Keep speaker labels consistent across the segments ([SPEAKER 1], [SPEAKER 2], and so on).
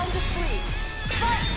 [SPEAKER 1] Round three. Fight.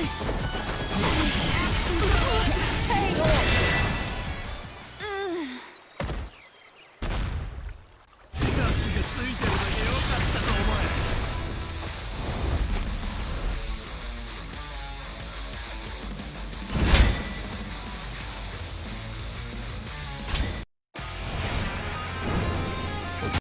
[SPEAKER 2] Ei!